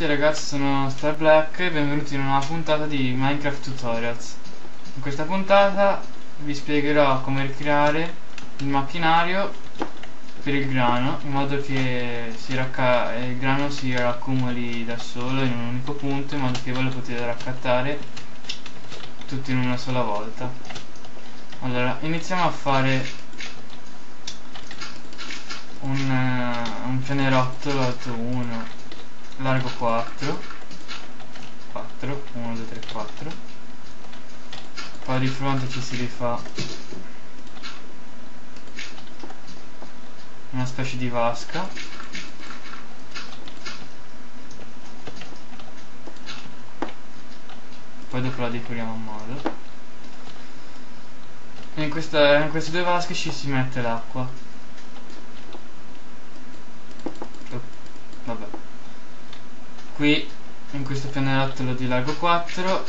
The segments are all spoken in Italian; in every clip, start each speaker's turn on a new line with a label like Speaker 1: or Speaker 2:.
Speaker 1: tutti ragazzi, sono Star Black e benvenuti in una puntata di Minecraft Tutorials. In questa puntata vi spiegherò come ricreare il macchinario per il grano in modo che il grano si raccomoli da solo in un unico punto in modo che voi lo potete raccattare tutto in una sola volta. Allora, iniziamo a fare un, uh, un pianerottolo alto 1 largo 4 4 1 2 3 4 poi di fronte ci si rifà una specie di vasca. Poi dopo la decoriamo a modo. E in, questa, in queste due vasche ci si mette l'acqua oh, vabbè qui in questo pianerottolo di largo 4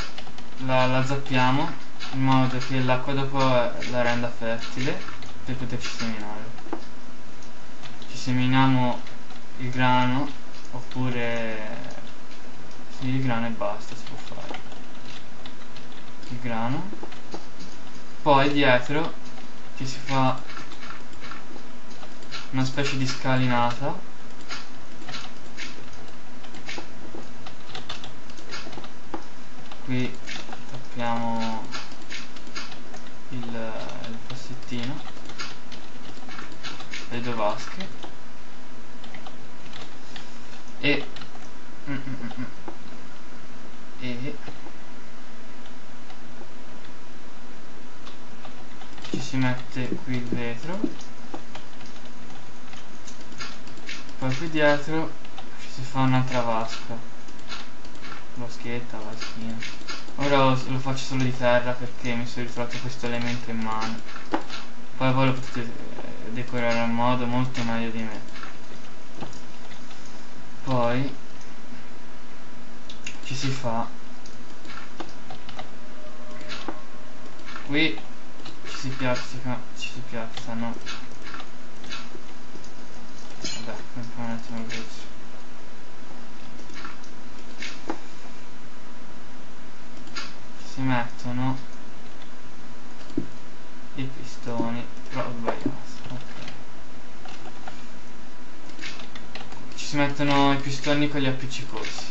Speaker 1: la, la zappiamo in modo che l'acqua dopo la renda fertile per poterci seminare. Ci seminiamo il grano oppure sì, il grano e basta si può fare. Il grano. Poi dietro ci si fa una specie di scalinata qui tappiamo il, il passettino. Le due vasche e mm, mm, mm, e ci si mette qui il vetro poi qui dietro ci si fa un'altra vasca vaschetta, vaschina ora lo, lo, faccio solo di terra perché mi sono ritrovato questo elemento in mano. Poi voi lo potete eh, decorare a modo molto meglio di me. Poi ci si fa. Qui ci si piazza ci si piazzano vabbè un attimo grezzo si mettono i pistoni però ho sbagliato ok. Ci si mettono i pistoni con gli appiccicosi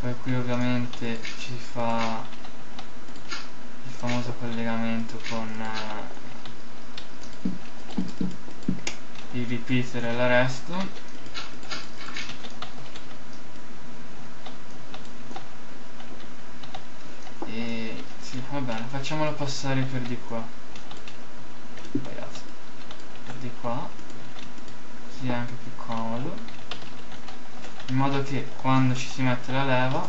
Speaker 1: poi qui ovviamente ci fa famoso collegamento con uh, il repeater e l'arresto. E sì, va bene, facciamolo passare per di qua. Per di qua sia anche più comodo. In modo che quando ci si mette la leva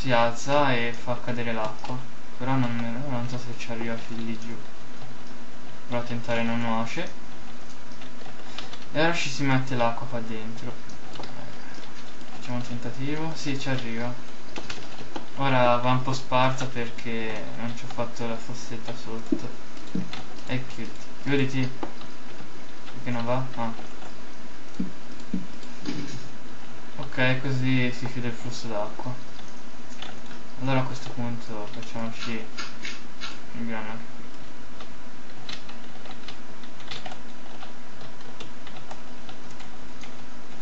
Speaker 1: si alza e fa cadere l'acqua. Però non, non, so se ci arriva fin lì giù. Provo a tentare non nuoce. E ora ci si mette l'acqua qua dentro. Facciamo un tentativo? Sì ci arriva. Ora va un po' sparsa perché non ci ho fatto la fossetta sotto. E chiudi chiuditi perché non va? ah ok così si chiude il flusso d'acqua allora a questo punto facciamoci il grano.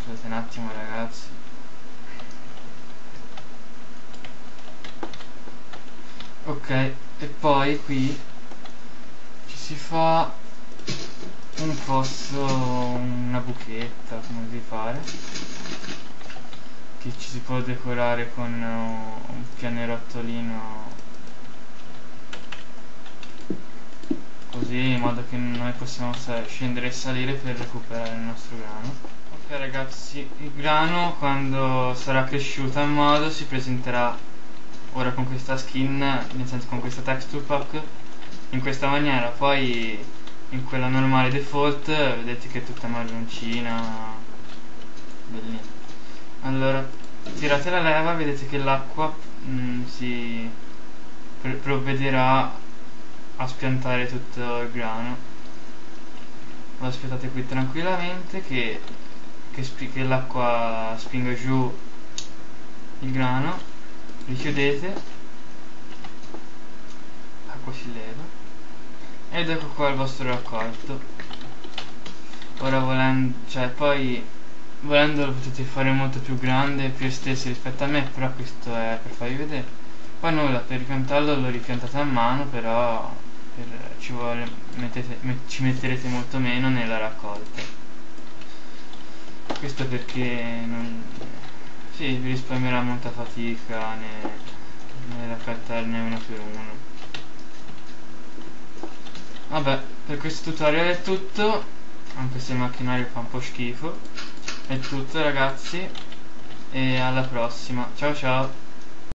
Speaker 1: Scusate un attimo ragazzi. Ok e poi qui ci si fa un fosso una buchetta come vi pare che ci si può decorare con uh, un pianerottolino. Così in modo che noi possiamo scendere e salire per recuperare il nostro grano. Ok ragazzi il grano quando sarà cresciuto a modo si presenterà ora con questa skin nel senso con questa texture pack in questa maniera. Poi in quella normale default vedete che è tutta marroncina bellina allora tirate la leva vedete che l'acqua mm, si provvederà a spiantare tutto il grano. Lo aspettate qui tranquillamente che, che, che l'acqua spinga giù il grano richiudete. L'acqua si leva. Ed ecco qua il vostro raccolto. Ora volendo cioè poi volendo lo potete fare molto più grande più esteso rispetto a me però questo è per farvi vedere. Poi nulla per ripiantarlo l'ho ripiantato a mano però per, ci, vuole, mettete, met, ci metterete molto meno nella raccolta. Questo perché non, sì, vi risparmierà molta fatica nel raccoltarne uno per uno. Vabbè per questo tutorial è tutto anche se il macchinario fa un po' schifo è tutto ragazzi e alla prossima. Ciao ciao